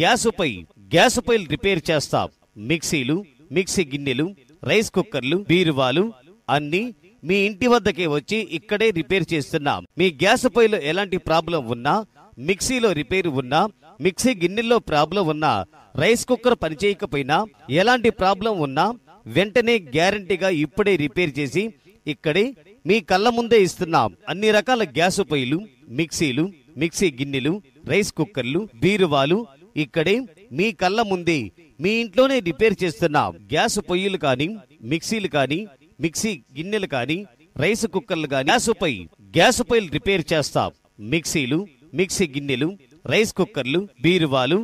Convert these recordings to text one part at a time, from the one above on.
గ్యాసుపై గ్యాసుపై repair చేస్తాం మిక్సీలు mixie గిన్నెలు రైస్ కుక్కర్లు బీరువాలు అన్ని మీ ఇంటి వద్దకే వచ్చి ఇక్కడే రిపేర్ చేస్తున్నాం. మీ గ్యాస్ పొయ్యిలో ఎలాంటి ప్రాబ్లం ఉన్నా మిక్సీలో రిపేర్ ఉన్నా మిక్సీ గిన్నెల్లో ప్రాబ్లం ఉన్నా రైస్ కుక్కర్ పనిచేయకపోయినా ఎలాంటి ప్రాబ్లం ఉన్నా వెంటనే గ్యారంటీగా ఇప్పుడే రిపేర్ చేసి ఇక్కడే మీ కళ్ళ ముందే ఇస్తున్నాం. అన్ని రకాల గ్యాస్ పొయ్యిలు మిక్సీలు మిక్సీ గిన్నెలు రైస్ కుక్కర్లు బీరువాలు ఇక్కడే మీ కళ్ళ ముందే మీ ఇంట్లోనే రిపేర్ చేస్తున్నాం గ్యాస్ పొయ్యిలు కానీ మిక్సీలు కానీ మిక్సీ గిన్నెలు కానీ రైస్ కుక్కర్లు కానీ గ్యాస్ పొయ్యి గ్యాస్ పొయ్యిలు రిపేర్ చేస్తాం. మిక్సీలు మిక్సీ గిన్నెలు రైస్ కుక్కర్లు బీరువాలు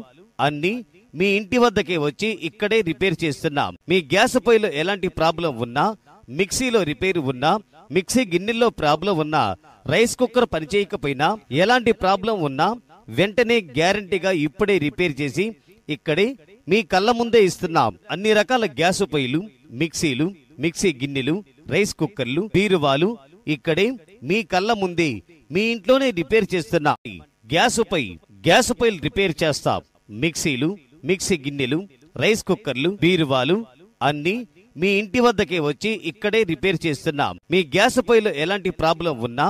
అన్ని మీ ఇంటి వద్దకే వచ్చి ఇక్కడే రిపేర్ చేస్తున్నాం. మీ గ్యాస్ పొయ్యిలో ఎలాంటి ప్రాబ్లం ఉన్నా మిక్సీలో రిపేర్ ఉన్నా మిక్సీ గిన్నెల్లో ప్రాబ్లం ఉన్నా రైస్ కుక్కర్ పనిచేయకపోయినా ఎలాంటి ప్రాబ్లం ఉన్నా వెంటనే గ్యారంటీగా ఇప్పుడే రిపేర్ చేసి ఇక్కడే మీ కళ్ళ ముందే ఇస్తున్నాం. అన్ని రకాల గ్యాస్ పొయ్యిలు మిక్సీలు మిక్సీ గిన్నెలు రైస్ కుక్కర్లు బీరువాలు ఇక్కడే మీ కళ్ళ ముందే మీ ఇంట్లోనే రిపేర్ చేస్తున్నాం. గ్యాస్ పై గ్యాస్ పొయ్యిలు రిపేర్ చేస్తాం. మిక్సీలు మిక్సీ గిన్నెలు రైస్ కుక్కర్లు బీరువాలు అన్ని మీ ఇంటి వద్దకే వచ్చి ఇక్కడే రిపేర్ చేస్తున్నాం. మీ గ్యాస్ పొయ్యిలో ఎలాంటి ప్రాబ్లం ఉన్నా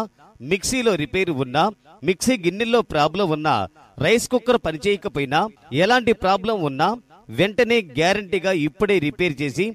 మిక్సీలో రిపేర్ ఉన్నా మిక్సీ గిన్నెల్లో ప్రాబ్లం ఉన్నా రైస్ కుక్కర్ పనిచేయకపోయినా ఎలాంటి ప్రాబ్లం ఉన్నా వెంటనే గ్యారంటీగా ఇప్పుడే రిపేర్ చేసి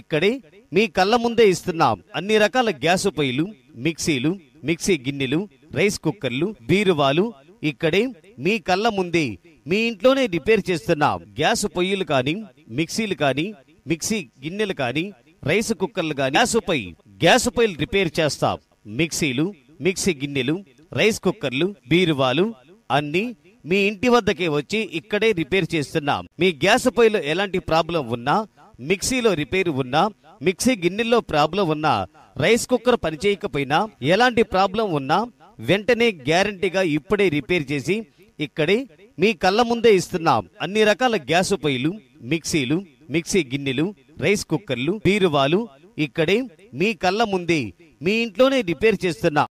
ఇక్కడే మీ కళ్ళ ముందే ఇస్తున్నాం. అన్ని రకాల గ్యాస్ పొయ్యిలు మిక్సీలు మిక్సీ గిన్నెలు రైస్ కుక్కర్లు బీరువాలు ఇక్కడే మీ కళ్ళ ముందే మీ ఇంట్లోనే రిపేర్ చేస్తున్నాం. గ్యాస్ పొయ్యిలు కానీ మిక్సీలు కానీ మిక్సీ గిన్నెలు కానీ రైస్ కుక్కర్లు కానీ గ్యాస్ పై గ్యాస్ పొయ్యిలు రిపేర్ చేస్తాం. మిక్సీలు మిక్సీ గిన్నెలు రైస్ కుక్కర్లు బీరువాలు అన్ని మీ ఇంటి వద్దకే వచ్చి ఇక్కడే రిపేర్ చేస్తున్నాం. మీ గ్యాస్ పొయ్యిలో ఎలాంటి ప్రాబ్లం ఉన్నా మిక్సీలో రిపేర్ ఉన్నా మిక్సీ గిన్నెల్లో ప్రాబ్లం ఉన్నా రైస్ కుక్కర్ పనిచేయకపోయినా ఎలాంటి ప్రాబ్లం ఉన్నా వెంటనే గ్యారంటీగా ఇప్పుడే రిపేర్ చేసి ఇక్కడే మీ కళ్ళ ముందే ఇస్తున్నాం. అన్ని రకాల గ్యాస్ పొయ్యిలు మిక్సీలు మిక్సీ గిన్నెలు రైస్ కుక్కర్లు బీరువాలు ఇక్కడే మీ కళ్ళ ముందే మీ ఇంట్లోనే రిపేర్ చేస్తున్నాం.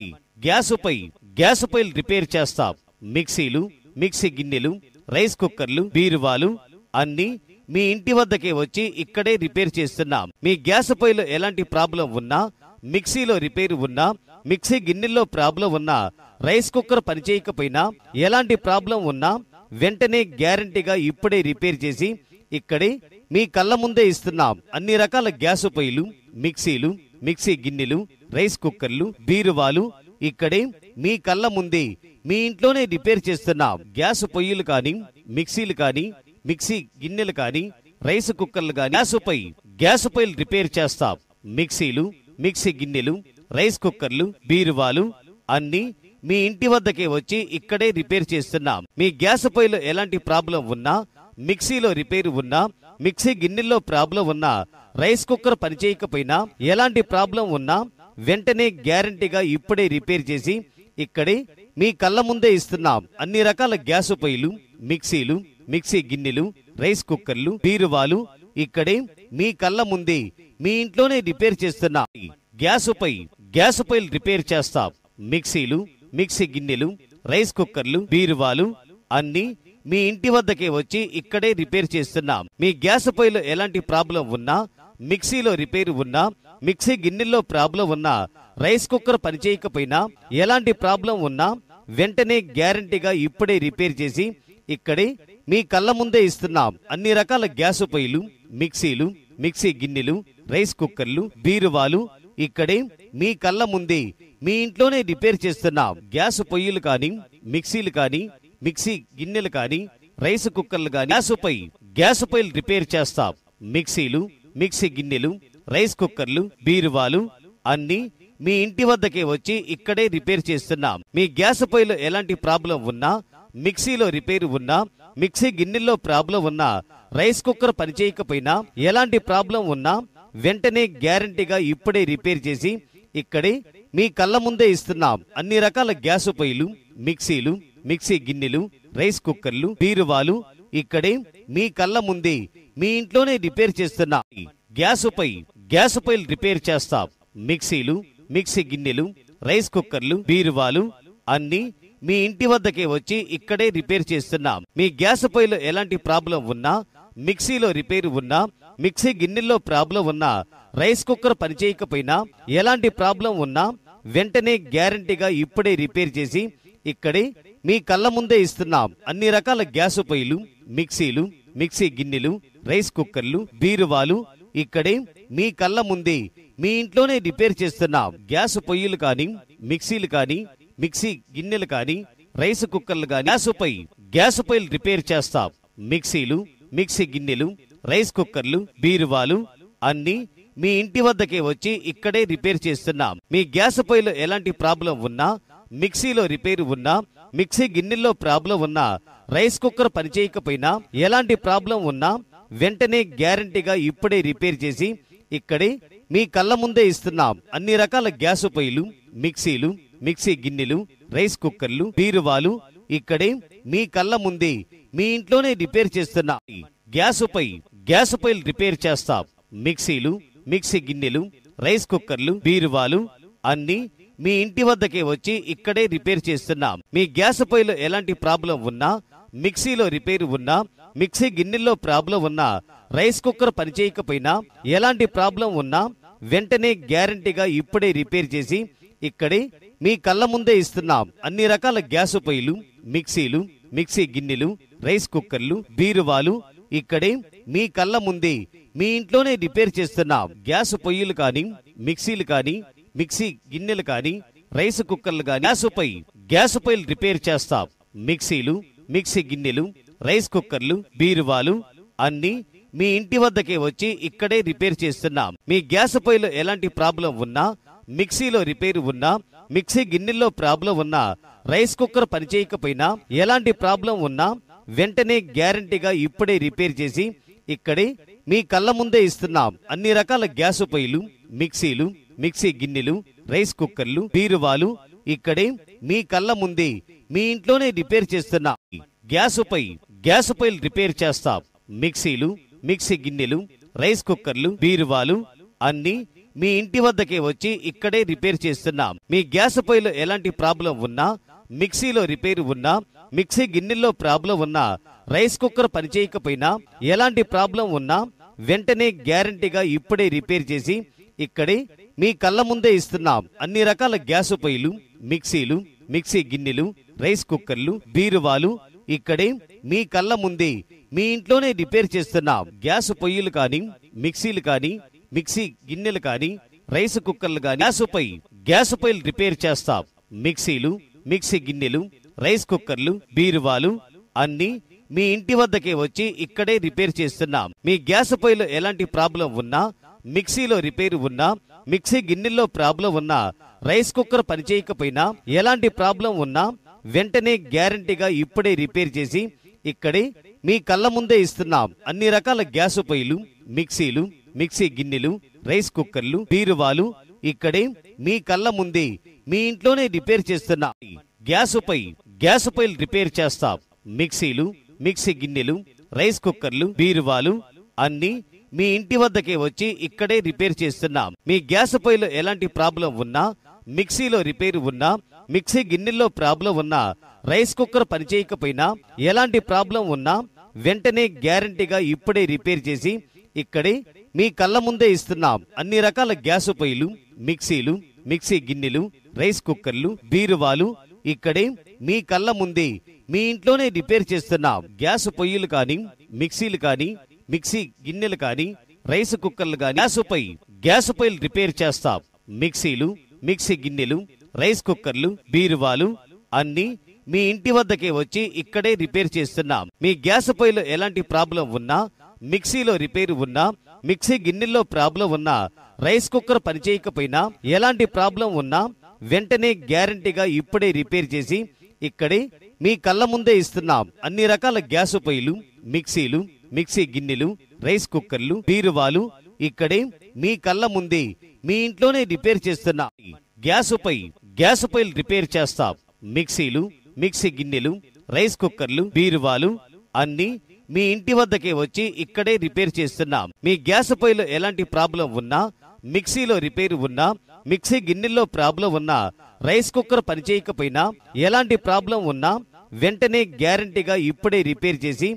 గ్యాస్ పై గ్యాస్ పొయ్యిలు రిపేర్ చేస్తాం. మిక్సీలు మిక్సీ గిన్నెలు రైస్ కుక్కర్లు బీరువాలు అన్ని మీ ఇంటి వద్దకే వచ్చి ఇక్కడే రిపేర్ చేస్తున్నాం. మీ గ్యాస్ పొయ్యిలో ఎలాంటి ప్రాబ్లం ఉన్నా మిక్సీలో రిపేర్ ఉన్నా మిక్సీ గిన్నెల్లో ప్రాబ్లం ఉన్నా రైస్ కుక్కర్ పనిచేయకపోయినా ఎలాంటి ప్రాబ్లం ఉన్నా వెంటనే గ్యారంటీగా ఇప్పుడే రిపేర్ చేసి ఇక్కడే మీ కళ్ళ ముందే ఇస్తున్నాం. అన్ని రకాల గ్యాస్ పొయ్యిలు మిక్సీలు మిక్సీ గిన్నెలు రైస్ కుక్కర్లు బీరువాలు ఇక్కడే మీ కళ్ళ ముందే మీ ఇంట్లోనే రిపేర్ చేస్తున్నాం. గ్యాస్ పొయ్యిలు కానీ మిక్సీలు కానీ మిక్సీ గిన్నెలు కానీ రైస్ కుక్కర్లు కానీ గ్యాస్ పొయ్యి గ్యాస్ పొయ్యిలు రిపేర్ చేస్తాం. మిక్సీలు మిక్సీ గిన్నెలు రైస్ కుక్కర్లు బీరువాలు అన్ని మీ ఇంటి వద్దకే వచ్చి ఇక్కడే రిపేర్ చేస్తున్నాం. మీ గ్యాస్ పొయ్యిలో ఎలాంటి ప్రాబ్లం ఉన్నా మిక్సీలో రిపేర్ ఉన్నా మిక్సీ గిన్నెల్లో ప్రాబ్లం ఉన్నా రైస్ కుక్కర్ పనిచేయకపోయినా ఎలాంటి ప్రాబ్లం ఉన్నా వెంటనే గ్యారంటీగా ఇప్పుడే రిపేర్ చేసి ఇక్కడే మీ కళ్ళ ముందే ఇస్తున్నాం. అన్ని రకాల గ్యాస్ పొయ్యిలు మిక్సీలు మిక్సీ గిన్నెలు రైస్ కుక్కర్లు బీరువాలు ఇక్కడే మీ కళ్ళ ముందే మీ ఇంట్లోనే రిపేర్ చేస్తున్నాం. గ్యాస్ పై గ్యాస్ పొయ్యిలు రిపేర్ చేస్తాం. మిక్సీలు మిక్సీ గిన్నెలు రైస్ కుక్కర్లు బీరువాలు అన్ని మీ ఇంటి వద్దకే వచ్చి ఇక్కడే రిపేర్ చేస్తున్నాం. మీ గ్యాస్ పొయ్యిలో ఎలాంటి ప్రాబ్లం ఉన్నా మిక్సీలో రిపేర్ ఉన్నా మిక్సీ గిన్నెల్లో ప్రాబ్లం ఉన్నా రైస్ కుక్కర్ పనిచేయకపోయినా ఎలాంటి ప్రాబ్లం ఉన్నా వెంటనే గ్యారంటీగా ఇప్పుడే రిపేర్ చేసి ఇక్కడే మీ కళ్ళ ముందే ఇస్తున్నాం. అన్ని రకాల గ్యాస్ పొయ్యిలు మిక్సీలు మిక్సీ గిన్నెలు రైస్ కుక్కర్లు బీరువాలు ఇక్కడే మీ కళ్ళ ముందే మీ ఇంట్లోనే రిపేర్ చేస్తున్నాం. గ్యాస్ పొయ్యిలు కానీ మిక్సీలు కానీ మిక్సీ గిన్నెలు కానీ రైస్ కుక్కర్లు కానీ గ్యాసుపై పై గ్యాస్ రిపేర్ చేస్తాం. మిక్సీలు మిక్సీ గిన్నెలు రైస్ కుక్కర్లు బీరువాలు అన్ని మీ ఇంటి వద్దకే వచ్చి ఇక్కడే రిపేర్ చేస్తున్నాం. మీ గ్యాస్ పొయ్యిలో ఎలాంటి ప్రాబ్లం ఉన్నా మిక్సీలో రిపేర్ ఉన్నా మిక్సీ గిన్నెల్లో ప్రాబ్లం ఉన్నా రైస్ కుక్కర్ పనిచేయకపోయినా ఎలాంటి ప్రాబ్లం ఉన్నా వెంటనే గ్యారంటీగా ఇప్పుడే రిపేర్ చేసి ఇక్కడే మీ కళ్ళ ముందే ఇస్తున్నాం. అన్ని రకాల గ్యాస్ పొయ్యిలు మిక్సీలు మిక్సీ గిన్నెలు రైస్ కుక్కర్లు బీరువాలు ఇక్కడే మీ కళ్ళ ముందే మీ ఇంట్లోనే రిపేర్ చేస్తున్నాం. గ్యాస్ పై గ్యాస్ పొయ్యిలు రిపేర్ చేస్తాం. మిక్సీలు మిక్సీ గిన్నెలు రైస్ కుక్కర్లు బీరువాలు అన్ని మీ ఇంటి వద్దకే వచ్చి ఇక్కడే రిపేర్ చేస్తున్నాం. మీ గ్యాస్ పొయ్యిలో ఎలాంటి ప్రాబ్లం ఉన్నా మిక్సీలో రిపేర్ ఉన్నా మిక్సీ గిన్నెల్లో ప్రాబ్లం ఉన్నా రైస్ కుక్కర్ పనిచేయకపోయినా ఎలాంటి ప్రాబ్లం ఉన్నా వెంటనే గ్యారంటీగా ఇప్పుడే రిపేర్ చేసి ఇక్కడే మీ కళ్ళ ముందే ఇస్తున్నాం. అన్ని రకాల గ్యాస్ పొయ్యిలు మిక్సీలు మిక్సీ గిన్నెలు రైస్ కుక్కర్లు బీరువాలు. ఇక్కడే మీ కళ్ళ ముందే మీ ఇంట్లోనే రిపేర్ చేస్తున్నాం. గ్యాస్ పొయ్యిలు కానీ మిక్సీలు కానీ మిక్సీ గిన్నెలు కానీ రైస్ కుక్కర్లు కానీ గ్యాస్ పొయ్యి గ్యాస్ పొయ్యిలు రిపేర్ చేస్తాం. మిక్సీలు మిక్సీ గిన్నెలు రైస్ కుక్కర్లు బీరువాలు అన్ని మీ ఇంటి వద్దకే వచ్చి ఇక్కడే రిపేర్ చేస్తున్నాం. మీ గ్యాస్ పొయ్యిలో ఎలాంటి ప్రాబ్లం ఉన్నా మిక్సీలో రిపేర్ ఉన్నా మిక్సీ గిన్నెల్లో ప్రాబ్లం ఉన్నా రైస్ కుక్కర్ పనిచేయకపోయినా ఎలాంటి ప్రాబ్లం ఉన్నా వెంటనే గ్యారంటీగా ఇప్పుడే రిపేర్ చేసి ఇక్కడే మీ కళ్ళ ముందే ఇస్తున్నాం. అన్ని రకాల గ్యాస్ పొయ్యిలు మిక్సీలు మిక్సీ గిన్నెలు రైస్ కుక్కర్లు బీరువాలు ఇక్కడే మీ కళ్ళ ముందే మీ ఇంట్లోనే రిపేర్ చేస్తున్నాం. గ్యాస్ పై గ్యాస్ పొయ్యిలు రిపేర్ చేస్తాం. మిక్సీలు మిక్సీ గిన్నెలు రైస్ కుక్కర్లు బీరువాలు అన్ని మీ ఇంటి వద్దకే వచ్చి ఇక్కడే రిపేర్ చేస్తున్నాం. మీ గ్యాస్ పొయ్యిలో ఎలాంటి ప్రాబ్లం ఉన్నా మిక్సీలో రిపేర్ ఉన్నా మిక్సీ గిన్నెల్లో ప్రాబ్లం ఉన్నా రైస్ కుక్కర్ పనిచేయకపోయినా ఎలాంటి ప్రాబ్లం ఉన్నా వెంటనే గ్యారంటీగా ఇప్పుడే రిపేర్ చేసి ఇక్కడే మీ కళ్ళ ముందే ఇస్తున్నాం. అన్ని రకాల గ్యాస్ పొయ్యిలు మిక్సీలు మిక్సీ గిన్నెలు రైస్ కుక్కర్లు బీరువాలు ఇక్కడే మీ కళ్ళ ముందే మీ ఇంట్లోనే రిపేర్ చేస్తున్నాం. గ్యాస్ పొయ్యిలు కానీ మిక్సీలు కానీ మిక్సీ గిన్నెలు కానీ రైస్ కుక్కర్లు కానీ గ్యాసుపై గ్యాసుపై గ్యాస్ రిపేర్ చేస్తాం. మిక్సీలు మిక్సీ గిన్నెలు రైస్ కుక్కర్లు బీరువాలు అన్ని మీ ఇంటి వద్దకే వచ్చి ఇక్కడే రిపేర్ చేస్తున్నాం. మీ గ్యాస్ పొయ్యిలో ఎలాంటి ప్రాబ్లం ఉన్నా మిక్సీలో రిపేర్ ఉన్నా మిక్సీ గిన్నెల్లో ప్రాబ్లం ఉన్నా రైస్ కుక్కర్ పనిచేయకపోయినా ఎలాంటి ప్రాబ్లం ఉన్నా వెంటనే గ్యారంటీగా ఇప్పుడే రిపేర్ చేసి ఇక్కడే మీ కళ్ళ ముందే ఇస్తున్నాం. అన్ని రకాల గ్యాస్ పొయ్యిలు మిక్సీలు మిక్సీ గిన్నెలు రైస్ కుక్కర్లు బీరువాలు ఇక్కడే మీ కళ్ళ ముందే మీ ఇంట్లోనే రిపేర్ చేస్తున్నాం. గ్యాస్ పై గ్యాస్ పొయ్యిలు రిపేర్ చేస్తాం. మిక్సీలు మిక్సీ గిన్నెలు రైస్ కుక్కర్లు బీరువాలు అన్ని మీ ఇంటి వద్దకే వచ్చి ఇక్కడే రిపేర్ చేస్తున్నాం. మీ గ్యాస్ పొయ్యిలో ఎలాంటి ప్రాబ్లం ఉన్నా మిక్సీలో రిపేర్ ఉన్నా మిక్సీ గిన్నెల్లో ప్రాబ్లం ఉన్నా రైస్ కుక్కర్ పనిచేయకపోయినా ఎలాంటి ప్రాబ్లం ఉన్నా వెంటనే గ్యారంటీగా ఇప్పుడే రిపేర్ చేసి ఇక్కడే మీ కళ్ళ ముందే ఇస్తున్నాం. అన్ని రకాల గ్యాస్ పొయ్యిలు మిక్సీలు మిక్సీ గిన్నెలు రైస్ కుక్కర్లు బీరువాలు ఇక్కడే మీ కళ్ళ ముందే. మీ ఇంట్లోనే రిపేర్ చేస్తున్నాం. గ్యాస్ పొయ్యిలు కానీ మిక్సీలు కానీ మిక్సీ గిన్నెలు కానీ రైస్ కుక్కర్లు కానీ గ్యాస్ పొయ్యి. గ్యాస్ పొయ్యిలు రిపేర్ చేస్తాం. మిక్సీలు మిక్సీ గిన్నెలు రైస్ కుక్కర్లు బీరువాలు అన్ని మీ ఇంటి వద్దకే వచ్చి ఇక్కడే రిపేర్ చేస్తున్నాం. మీ గ్యాస్ పొయ్యిలో ఎలాంటి ప్రాబ్లం ఉన్నా మిక్సీలో రిపేర్ ఉన్నా మిక్సీ గిన్నెల్లో ప్రాబ్లం ఉన్నా రైస్ కుక్కర్ పనిచేయకపోయినా ఎలాంటి ప్రాబ్లం ఉన్నా వెంటనే గ్యారంటీగా ఇప్పుడే రిపేర్ చేసి ఇక్కడే మీ కళ్ళ ముందే ఇస్తున్నాం. అన్ని రకాల గ్యాస్ పొయ్యిలు మిక్సీలు మిక్సీ గిన్నెలు రైస్ కుక్కర్లు బీరువాలు ఇక్కడే మీ కళ్ళ ముందే మీ ఇంట్లోనే రిపేర్ చేస్తున్నాం. గ్యాస్ పై గ్యాస్ పొయ్యిలు రిపేర్ చేస్తాం. మిక్సీలు మిక్సీ గిన్నెలు రైస్ కుక్కర్లు బీరువాలు అన్ని మీ ఇంటి వద్దకే వచ్చి ఇక్కడే రిపేర్ చేస్తున్నాం. మీ గ్యాస్ పొయ్యిలో ఎలాంటి ప్రాబ్లం ఉన్నా మిక్సీలో రిపేర్ ఉన్నా మిక్సీ గిన్నెల్లో ప్రాబ్లం ఉన్నా రైస్ కుక్కర్ పనిచేయకపోయినా ఎలాంటి ప్రాబ్లం ఉన్నా వెంటనే గ్యారంటీగా ఇప్పుడే రిపేర్ చేసి ఇక్కడే మీ కళ్ళ ముందే ఇస్తున్నాం. అన్ని రకాల గ్యాస్ పొయ్యిలు మిక్సీలు మిక్సీ గిన్నెలు రైస్ కుక్కర్లు బీరువాలు ఇక్కడే మీ కళ్ళ ముందే మీ ఇంట్లోనే రిపేర్ చేస్తున్నాం. గ్యాస్ పొయ్యిలు కానీ మిక్సీలు కానీ మిక్సీ గిన్నెలు కానీ రైస్ కుక్కర్లు కానీ గ్యాసుపై గ్యాసుపై గ్యాస్ పొయ్యిలు రిపేర్ చేస్తాం. మిక్సీలు మిక్సీ గిన్నెలు రైస్ కుక్కర్లు బీరువాలు అన్ని మీ ఇంటి వద్దకే వచ్చి ఇక్కడే రిపేర్ చేస్తున్నాం. మీ గ్యాస్ పొయ్యిలో ఎలాంటి ప్రాబ్లం ఉన్నా మిక్సీలో రిపేర్ ఉన్నా మిక్సీ గిన్నెల్లో ప్రాబ్లం ఉన్నా రైస్ కుక్కర్ పనిచేయకపోయినా ఎలాంటి ప్రాబ్లం ఉన్నా వెంటనే గ్యారంటీగా ఇప్పుడే రిపేర్ చేసి ఇక్కడే మీ కళ్ళ ముందే ఇస్తున్నాం. అన్ని రకాల గ్యాస్ పొయ్యిలు మిక్సీలు మిక్సీ గిన్నెలు రైస్ కుక్కర్లు బీరువాలు ఇక్కడే మీ కళ్ళ ముందే మీ ఇంట్లోనే రిపేర్ చేస్తున్నాం. గ్యాసుపై గ్యాస్ పొయ్యిలు రిపేర్ చేస్తాం. మిక్సీలు మిక్సీ గిన్నెలు రైస్ కుక్కర్లు బీరువాలు అన్ని మీ ఇంటి వద్దకే వచ్చి ఇక్కడే రిపేర్ చేస్తున్నాం. మీ గ్యాస్ పొయ్యిలో ఎలాంటి ప్రాబ్లం ఉన్నా మిక్సీలో రిపేర్ ఉన్నా మిక్సీ గిన్నెల్లో ప్రాబ్లం ఉన్నా రైస్ కుక్కర్ పనిచేయకపోయినా ఎలాంటి ప్రాబ్లం ఉన్నా వెంటనే గ్యారంటీగా ఇప్పుడే రిపేర్ చేసి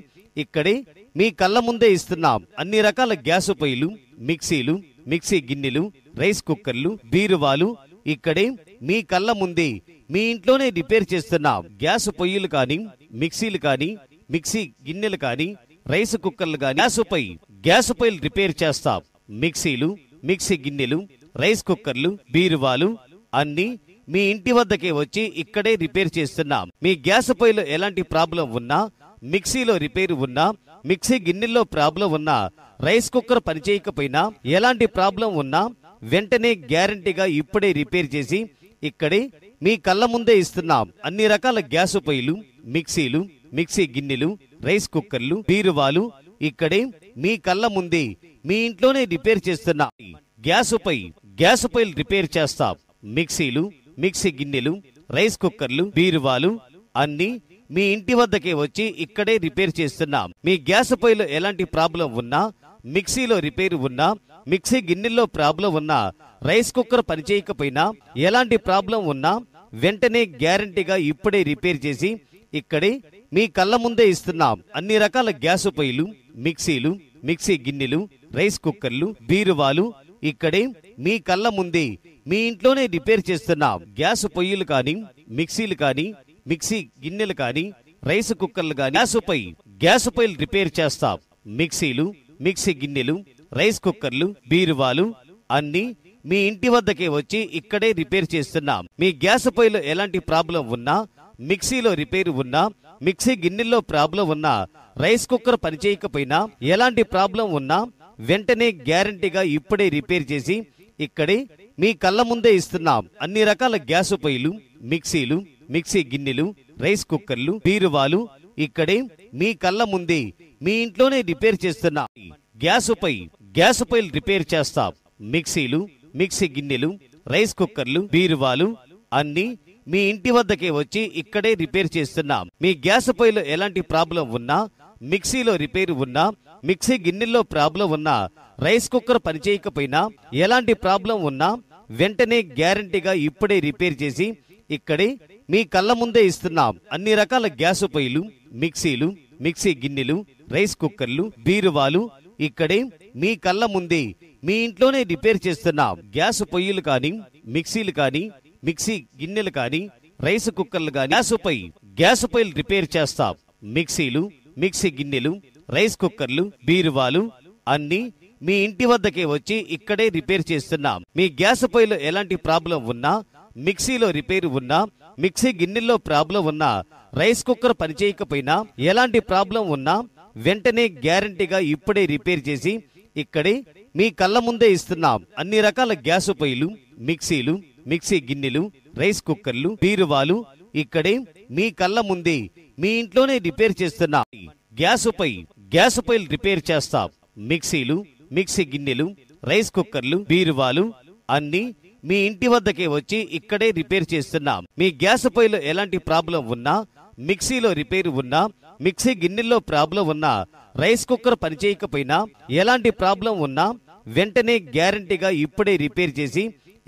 ఇక్కడే మీ కళ్ళ ముందే ఇస్తున్నాం. అన్ని రకాల గ్యాస్ పొయ్యిలు మిక్సీలు మిక్సీ గిన్నెలు రైస్ కుక్కర్లు బీరువాలు ఇక్కడే మీ కళ్ళ ముందే మీ ఇంట్లోనే రిపేర్ చేస్తున్నాం. గ్యాస్ పొయ్యిలు కానీ మిక్సీలు కానీ మిక్సీ గిన్నెలు కానీ రైస్ కుక్కర్లు కానీ గ్యాస్ పొయ్యి గ్యాస్ పొయ్యిలు రిపేర్ చేస్తాం. మిక్సీలు మిక్సీ గిన్నెలు రైస్ కుక్కర్లు బీరువాలు అన్ని మీ ఇంటి వద్దకే వచ్చి ఇక్కడే రిపేర్ చేస్తున్నాం. మీ గ్యాస్ పొయ్యిలో ఎలాంటి ప్రాబ్లం ఉన్నా మిక్సీలో రిపేర్ ఉన్నా మిక్సీ గిన్నెల్లో ప్రాబ్లం ఉన్నా రైస్ కుక్కర్ పనిచేయకపోయినా ఎలాంటి ప్రాబ్లం ఉన్నా వెంటనే గ్యారంటీగా ఇప్పుడే రిపేర్ చేసి ఇక్కడే మీ కళ్ళ ముందే ఇస్తున్నాం. అన్ని రకాల గ్యాస్ పొయ్యిలు మిక్సీలు మిక్సీ గిన్నెలు రైస్ కుక్కర్లు బీరువాలు ఇక్కడే మీ కళ్ళ ముందే మీ ఇంట్లోనే రిపేర్ చేస్తున్నాం. గ్యాస్ పై గ్యాస్ పొయ్యిలు రిపేర్ చేస్తాం. మిక్సీలు మిక్సీ గిన్నెలు రైస్ కుక్కర్లు బీరువాలు అన్ని మీ ఇంటి వద్దకే వచ్చి ఇక్కడే రిపేర్ చేస్తున్నాం. మీ గ్యాస్ పొయ్యిలో ఎలాంటి ప్రాబ్లం ఉన్నా మిక్సీలో రిపేర్ ఉన్నా మిక్సీ గిన్నెల్లో ప్రాబ్లం ఉన్నా రైస్ కుక్కర్ పనిచేయకపోయినా ఎలాంటి ప్రాబ్లం ఉన్నా వెంటనే గ్యారంటీగా ఇప్పుడే రిపేర్ చేసి ఇక్కడే మీ కళ్ళ ముందే ఇస్తున్నాం. అన్ని రకాల గ్యాస్ పొయ్యిలు మిక్సీలు మిక్సీ గిన్నెలు రైస్ కుక్కర్లు బీరువాలు ఇక్కడే మీ కళ్ళ ముందే మీ ఇంట్లోనే రిపేర్ చేస్తున్నాం. గ్యాస్ పొయ్యిలు కానీ మిక్సీలు కానీ మిక్సీ గిన్నెలు కానీ రైస్ కుక్కర్లు కానీ గ్యాసుపై గ్యాసుపై పొయ్యిలు రిపేర్ చేస్తాం. మిక్సీలు మిక్సీ గిన్నెలు రైస్ కుక్కర్లు బీరువాలు అన్ని మీ ఇంటి వద్దకే వచ్చి ఇక్కడే రిపేర్ చేస్తున్నాం. మీ గ్యాస్ పొయ్యిలో ఎలాంటి ప్రాబ్లం ఉన్నా మిక్సీలో రిపేర్ ఉన్నా మిక్సీ గిన్నెల్లో ప్రాబ్లం ఉన్నా రైస్ కుక్కర్ పనిచేయకపోయినా ఎలాంటి ప్రాబ్లం ఉన్నా వెంటనే గ్యారంటీగా ఇప్పుడే రిపేర్ చేసి ఇక్కడే మీ కళ్ళ ముందే ఇస్తున్నాం. అన్ని రకాల గ్యాస్ పొయ్యిలు మిక్సీలు మిక్సీ గిన్నెలు రైస్ కుక్కర్లు బీరువాలు ఇక్కడే మీ కళ్ళ ముందే మీ ఇంట్లోనే రిపేర్ చేస్తున్నాం. గ్యాసుపై గ్యాసుపై గ్యాస్ రిపేర్ చేస్తాం. మిక్సీలు మిక్సీ గిన్నెలు రైస్ కుక్కర్లు బీరువాలు అన్ని మీ ఇంటి వద్దకే వచ్చి ఇక్కడే రిపేర్ చేస్తున్నాం. మీ గ్యాస్ పొయ్యిలో ఎలాంటి ప్రాబ్లం ఉన్నా మిక్సీలో రిపేర్ ఉన్నా మిక్సీ గిన్నెల్లో ప్రాబ్లం ఉన్నా రైస్ కుక్కర్ పనిచేయకపోయినా ఎలాంటి ప్రాబ్లం ఉన్నా వెంటనే గ్యారంటీగా ఇప్పుడే రిపేర్ చేసి ఇక్కడే మీ కళ్ళ ముందే ఇస్తున్నాం. అన్ని రకాల గ్యాస్ పొయ్యిలు మిక్సీలు మిక్సీ గిన్నెలు రైస్ కుక్కర్లు బీరువాలు ఇక్కడే మీ కళ్ళ ముందే మీ ఇంట్లోనే రిపేర్ చేస్తున్నాం. గ్యాస్ పొయ్యిలు కానీ మిక్సీలు కానీ మిక్సీ గిన్నెలు కానీ రైస్ కుక్కర్లు కానీ గ్యాస్ పై గ్యాస్ పొయ్యిలు రిపేర్ చేస్తాం. మిక్సీలు మిక్సీ గిన్నెలు రైస్ కుక్కర్లు బీరువాలు అన్ని మీ ఇంటి వద్దకే వచ్చి ఇక్కడే రిపేర్ చేస్తున్నాం. మీ గ్యాస్ పొయ్యిలో ఎలాంటి ప్రాబ్లం ఉన్నా మిక్సీలో రిపేర్ ఉన్నా మిక్సీ గిన్నెల్లో ప్రాబ్లం ఉన్నా రైస్ కుక్కర్ పనిచేయకపోయినా ఎలాంటి ప్రాబ్లం ఉన్నా వెంటనే గ్యారంటీగా ఇప్పుడే రిపేర్ చేసి ఇక్కడే మీ కళ్ళ ముందే ఇస్తున్నాం. అన్ని రకాల గ్యాస్ పొయ్యిలు మిక్సీలు మిక్సీ గిన్నెలు రైస్ కుక్కర్లు బీరువాలు ఇక్కడే మీ కళ్ళ ముందే మీ ఇంట్లోనే రిపేర్ చేస్తున్నాం. గ్యాస్ పై గ్యాస్ పొయ్యిలు రిపేర్ చేస్తాం. మిక్సీలు మిక్సీ గిన్నెలు రైస్ కుక్కర్లు బీరువాలు అన్ని మీ ఇంటి వద్దకే వచ్చి ఇక్కడే రిపేర్ చేస్తున్నాం. మీ గ్యాస్ పొయ్యిలో ఎలాంటి ప్రాబ్లం ఉన్నా మిక్సీలో రిపేర్ ఉన్నా మిక్సీ గిన్నెల్లో ప్రాబ్లం ఉన్నా రైస్ కుక్కర్ పనిచేయకపోయినా ఎలాంటి ప్రాబ్లం ఉన్నా వెంటనే గ్యారంటీగా ఇప్పుడే రిపేర్ చేసి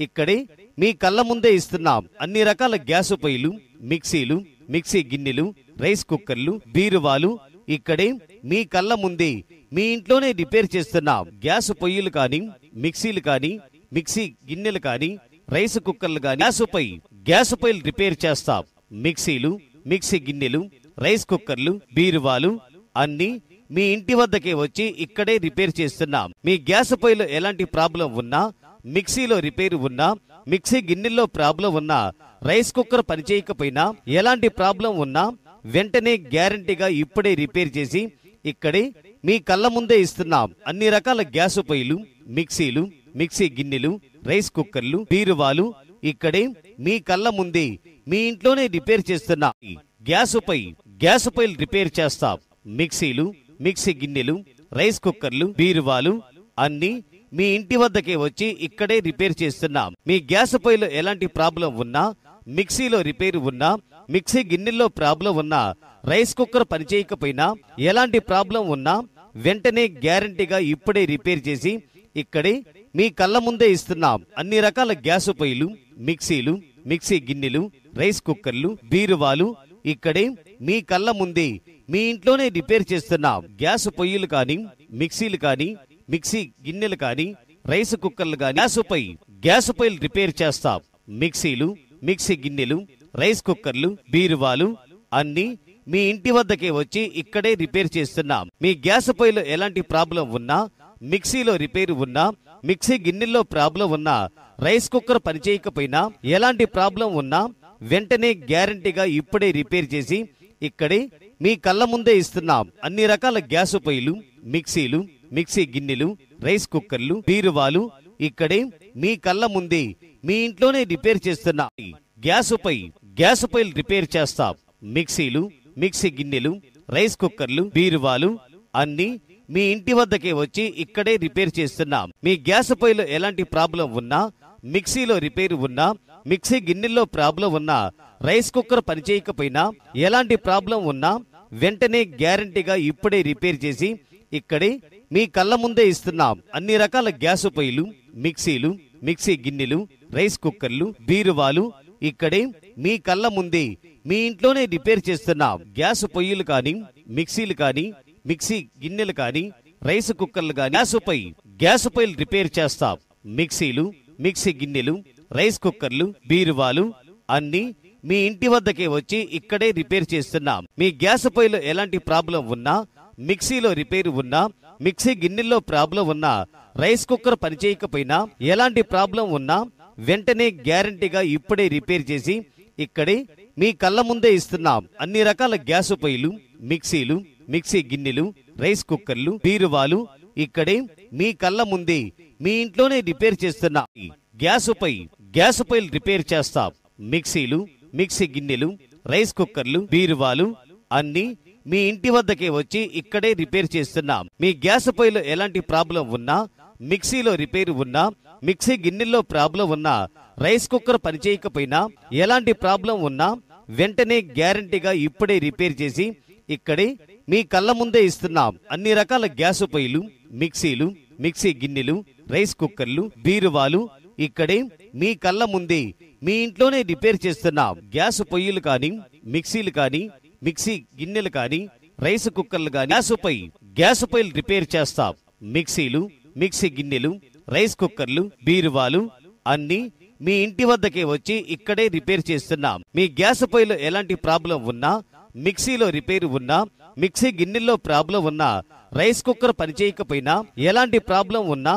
ఇక్కడే మీ కళ్ళ ముందే ఇస్తున్నాం. అన్ని రకాల గ్యాస్ పొయ్యిలు మిక్సీలు మిక్సీ గిన్నెలు రైస్ కుక్కర్లు బీరువాలు ఇక్కడే మీ కళ్ళ ముందే మీ ఇంట్లోనే రిపేర్ చేస్తున్నాం. గ్యాస్ పొయ్యిలు కానీ మిక్సీలు కానీ మిక్సీ గిన్నెలు కానీ రైస్ కుక్కర్లు కానీ గ్యాసుపై పొయ్యి గ్యాస్ పొయ్యిలు రిపేర్ చేస్తాం. మిక్సీలు మిక్సీ గిన్నెలు రైస్ కుక్కర్లు బీరువాలు అన్ని మీ ఇంటి వద్దకే వచ్చి ఇక్కడే రిపేర్ చేస్తున్నాం. మీ గ్యాస్ పొయ్యిలో ఎలాంటి ప్రాబ్లం ఉన్నా మిక్సీలో రిపేర్ ఉన్నా మిక్సీ గిన్నెల్లో ప్రాబ్లం ఉన్నా రైస్ కుక్కర్ పనిచేయకపోయినా ఎలాంటి ప్రాబ్లం ఉన్నా వెంటనే గ్యారంటీగా ఇప్పుడే రిపేర్ చేసి ఇక్కడే మీ కళ్ళ ముందే ఇస్తున్నాం. అన్ని రకాల గ్యాస్ పొయ్యిలు మిక్సీలు మిక్సీ గిన్నెలు రైస్ కుక్కర్లు బీరువాలు ఇక్కడే మీ కళ్ళ ముందే మీ ఇంట్లోనే రిపేర్ చేస్తున్నాం. గ్యాస్ పై గ్యాస్ పొయ్యిలు రిపేర్ చేస్తాం. మిక్సీలు మిక్సీ గిన్నెలు రైస్ కుక్కర్లు బీరువాలు అన్ని మీ ఇంటి వద్దకే వచ్చి ఇక్కడే రిపేర్ చేస్తున్నాం. మీ గ్యాస్ పొయ్యిలో ఎలాంటి ప్రాబ్లం ఉన్నా మిక్సీలో రిపేర్ ఉన్నా మిక్సీ గిన్నెల్లో ప్రాబ్లం ఉన్నా రైస్ కుక్కర్ పనిచేయకపోయినా ఎలాంటి ప్రాబ్లం ఉన్నా వెంటనే గ్యారంటీగా ఇప్పుడే రిపేర్ చేసి ఇక్కడే మీ కళ్ళ ముందే ఇస్తున్నాం. అన్ని రకాల గ్యాస్ పొయ్యిలు మిక్సీలు మిక్సీ గిన్నెలు రైస్ కుక్కర్లు బీరువాలు ఇక్కడే మీ కళ్ళ ముందే మీ ఇంట్లోనే రిపేర్ చేస్తున్నాం. గ్యాస్ పొయ్యిలు కానీ మిక్సీలు కానీ మిక్సీ గిన్నెలు కానీ రైస్ కుక్కర్లు కానీ గ్యాస్ పై గ్యాస్ పొయ్యిలు రిపేర్ చేస్తాం. మిక్సీలు మిక్సీ గిన్నెలు రైస్ కుక్కర్లు బీరువాలు అన్ని మీ ఇంటి వద్దకే వచ్చి ఇక్కడే రిపేర్ చేస్తున్నాం. మీ గ్యాస్ పొయ్యిలో ఎలాంటి ప్రాబ్లం ఉన్నా మిక్సీలో రిపేర్ ఉన్నా మిక్సీ గిన్నెల్లో ప్రాబ్లం ఉన్నా రైస్ కుక్కర్ పనిచేయకపోయినా ఎలాంటి ప్రాబ్లం ఉన్నా వెంటనే గ్యారంటీగా ఇప్పుడే రిపేర్ చేసి ఇక్కడే మీ కళ్ళ ముందే ఇస్తున్నాం. అన్ని రకాల గ్యాస్ పొయ్యిలు మిక్సీలు మిక్సీ గిన్నెలు రైస్ కుక్కర్లు బీరువాలు ఇక్కడే మీ కళ్ళ ముందే మీ ఇంట్లోనే రిపేర్ చేస్తున్నాం. గ్యాస్ పై గ్యాస్ పొయ్యిలు రిపేర్ చేస్తాం. మిక్సీలు మిక్సీ గిన్నెలు రైస్ కుక్కర్లు బీరువాలు అన్ని మీ ఇంటి వద్దకే వచ్చి ఇక్కడే రిపేర్ చేస్తున్నాం. మీ గ్యాస్ పొయ్యిలో ఎలాంటి ప్రాబ్లం ఉన్నా మిక్సీలో రిపేర్ ఉన్నా మిక్సీ గిన్నెల్లో ప్రాబ్లం ఉన్నా రైస్ కుక్కర్ పనిచేయకపోయినా ఎలాంటి ప్రాబ్లం ఉన్నా వెంటనే గ్యారంటీగా ఇప్పుడే రిపేర్ చేసి ఇక్కడే మీ కళ్ళ ముందే ఇస్తున్నాం. అన్ని రకాల గ్యాస్ పొయ్యిలు మిక్సీలు మిక్సీ గిన్నెలు రైస్ కుక్కర్లు బీరువాలు ఇక్కడే మీ కళ్ళ ముందే మీ ఇంట్లోనే రిపేర్ చేస్తున్నాం. గ్యాస్ పొయ్యిలు కానీ మిక్సీలు కానీ మిక్సీ గిన్నెలు కానీ రైస్ కుక్కర్లు కానీ గ్యాసుపై గ్యాసుపై గ్యాస్ పొయ్యిలు రిపేర్ చేస్తాం. మిక్సీలు మిక్సీ గిన్నెలు రైస్ కుక్కర్లు బీరువాలు అన్ని మీ ఇంటి వద్దకే వచ్చి ఇక్కడే రిపేర్ చేస్తున్నాం. మీ గ్యాస్ పొయ్యిలో ఎలాంటి ప్రాబ్లం ఉన్నా మిక్సీలో రిపేర్ ఉన్నా మిక్సీ గిన్నెల్లో ప్రాబ్లం ఉన్నా రైస్ కుక్కర్ పనిచేయకపోయినా ఎలాంటి ప్రాబ్లం ఉన్నా వెంటనే గ్యారంటీగా ఇప్పుడే రిపేర్ చేసి ఇక్కడే మీ కళ్ళ ముందే ఇస్తున్నాం. అన్ని రకాల గ్యాస్ పొయ్యిలు మిక్సీలు మిక్సీ గిన్నెలు రైస్ కుక్కర్లు బీరువాలు ఇక్కడే మీ కళ్ళ ముందే మీ ఇంట్లోనే రిపేర్ చేస్తున్నాం. గ్యాస్ పై గ్యాస్ పొయ్యిలు రిపేర్ చేస్తాం. మిక్సీలు మిక్సీ గిన్నెలు రైస్ కుక్కర్లు బీరువాలు అన్ని మీ ఇంటి వద్దకే వచ్చి ఇక్కడే రిపేర్ చేస్తున్నాం. మీ గ్యాస్ పొయ్యిలో ఎలాంటి ప్రాబ్లం ఉన్నా మిక్సీలో రిపేర్ ఉన్నా మిక్సీ గిన్నెల్లో ప్రాబ్లం ఉన్నా రైస్ కుక్కర్ పనిచేయకపోయినా ఎలాంటి ప్రాబ్లం ఉన్నా వెంటనే గ్యారంటీగా ఇప్పుడే రిపేర్ చేసి ఇక్కడే మీ కళ్ళ ముందే ఇస్తున్నాం. అన్ని రకాల గ్యాస్ పొయ్యిలు మిక్సీలు మిక్సీ గిన్నెలు రైస్ కుక్కర్లు బీరువాలు ఇక్కడే మీ కళ్ళ ముందే మీ ఇంట్లోనే రిపేర్ చేస్తున్నాం. గ్యాస్ పొయ్యిలు కానీ మిక్సీలు కానీ మిక్సీ గిన్నెలు కానీ రైస్ కుక్కర్లు కానీ గ్యాస్ పొయ్యి గ్యాస్ పొయ్యిలు రిపేర్ చేస్తాం. మిక్సీలు మిక్సీ గిన్నెలు రైస్ కుక్కర్లు బీరువాలు అన్ని మీ ఇంటి వద్దకే వచ్చి ఇక్కడే రిపేర్ చేస్తున్నాం. మీ గ్యాస్ పొయ్యిలో ఎలాంటి ప్రాబ్లం ఉన్నా మిక్సీలో రిపేర్ ఉన్నా మిక్సీ గిన్నెల్లో ప్రాబ్లం ఉన్నా రైస్ కుక్కర్ పనిచేయకపోయినా ఎలాంటి ప్రాబ్లం ఉన్నా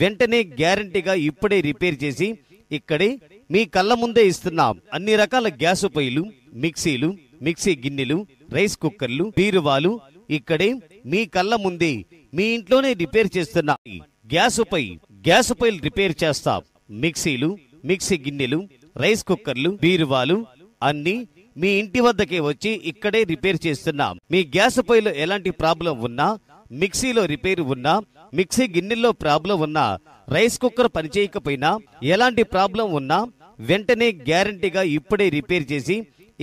వెంటనే గ్యారంటీగా ఇప్పుడే రిపేర్ చేసి ఇక్కడే మీ కళ్ళ ముందే ఇస్తున్నాం. అన్ని రకాల గ్యాస్ పొయ్యిలు మిక్సీలు మిక్సీ గిన్నెలు రైస్ కుక్కర్లు బీరువాలు ఇక్కడే మీ కళ్ళ ముందే మీ ఇంట్లోనే రిపేర్ చేస్తున్నాం. గ్యాస్ పై గ్యాస్ పొయ్యిలు రిపేర్ చేస్తాం. మిక్సీలు మిక్సీ గిన్నెలు రైస్ కుక్కర్లు బీరువాలు అన్ని మీ ఇంటి వద్దకే వచ్చి ఇక్కడే రిపేర్ చేస్తున్నాం. మీ గ్యాస్ పొయ్యిలో ఎలాంటి ప్రాబ్లం ఉన్నా మిక్సీలో రిపేర్ ఉన్నా మిక్సీ గిన్నెల్లో ప్రాబ్లం ఉన్నా రైస్ కుక్కర్ పనిచేయకపోయినా ఎలాంటి ప్రాబ్లం ఉన్నా వెంటనే గ్యారంటీగా ఇప్పుడే రిపేర్ చేసి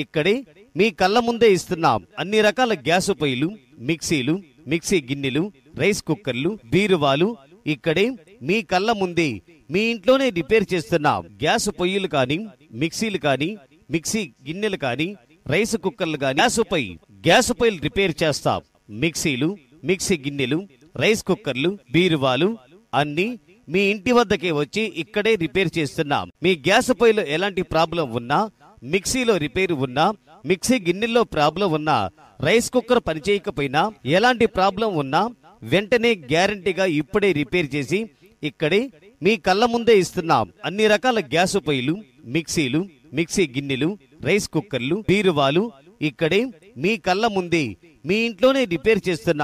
ఇక్కడే మీ కళ్ళ ముందే ఇస్తున్నాం. అన్ని రకాల గ్యాస్ పొయ్యిలు మిక్సీలు మిక్సీ గిన్నెలు రైస్ కుక్కర్లు బీరువాలు ఇక్కడే మీ కళ్ళ ముందే మీ ఇంట్లోనే రిపేర్ చేస్తున్నాం. గ్యాస్ పొయ్యిలు కానీ మిక్సీలు కానీ మిక్సీ గిన్నెలు కానీ రైస్ కుక్కర్లు కానీ గ్యాసుపై గ్యాసుపై గ్యాస్ పొయ్యిలు రిపేర్ చేస్తాం. మిక్సీలు మిక్సీ గిన్నెలు రైస్ కుక్కర్లు బీరువాలు అన్ని మీ ఇంటి వద్దకే వచ్చి ఇక్కడే రిపేర్ చేస్తున్నాం. మీ గ్యాస్ పొయ్యిలో ఎలాంటి ప్రాబ్లం ఉన్నా మిక్సీలో రిపేర్ ఉన్నా మిక్సీ గిన్నెల్లో ప్రాబ్లం ఉన్నా రైస్ కుక్కర్ పనిచేయకపోయినా ఎలాంటి ప్రాబ్లం ఉన్నా వెంటనే గ్యారంటీగా ఇప్పుడే రిపేర్ చేసి ఇక్కడే మీ కళ్ళ ముందే ఇస్తున్నాం. అన్ని రకాల గ్యాస్ పొయ్యిలు మిక్సీలు మిక్సీ గిన్నెలు రైస్ కుక్కర్లు బీరువాలు ఇక్కడే మీ కళ్ళ ముందే మీ ఇంట్లోనే రిపేర్ చేస్తున్న.